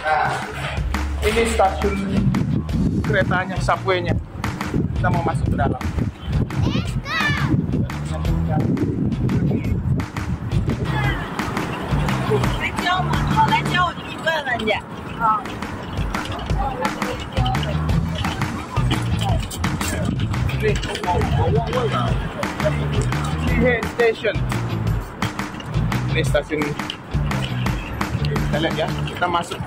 Nah, ini stasiun keretanya, subway-nya. Kita mau masuk ke dalam. Ini stasiun. Kita lihat ya, kita masuk.